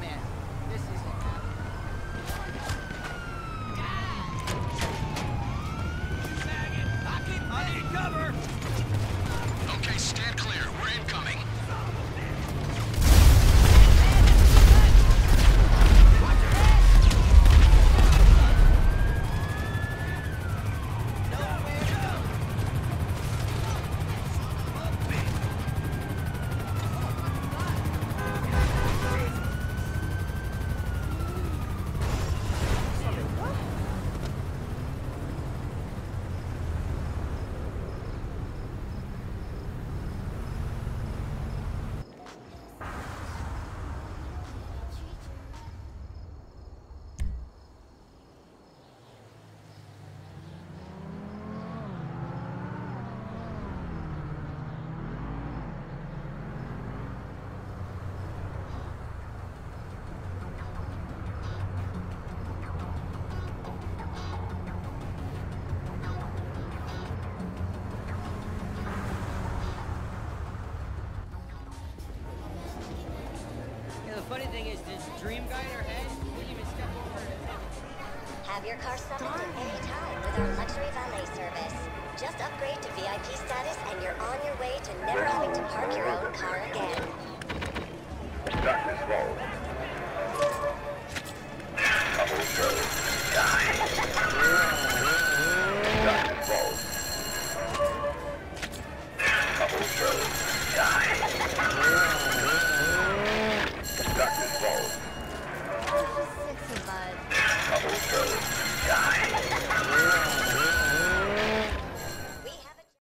Man, this isn't. Funny thing is, this dream guy in her head wouldn't even step over it. Have your car summoned at any time with our luxury valet service. Just upgrade to VIP status and you're on your way to never having to park your own car again. Start this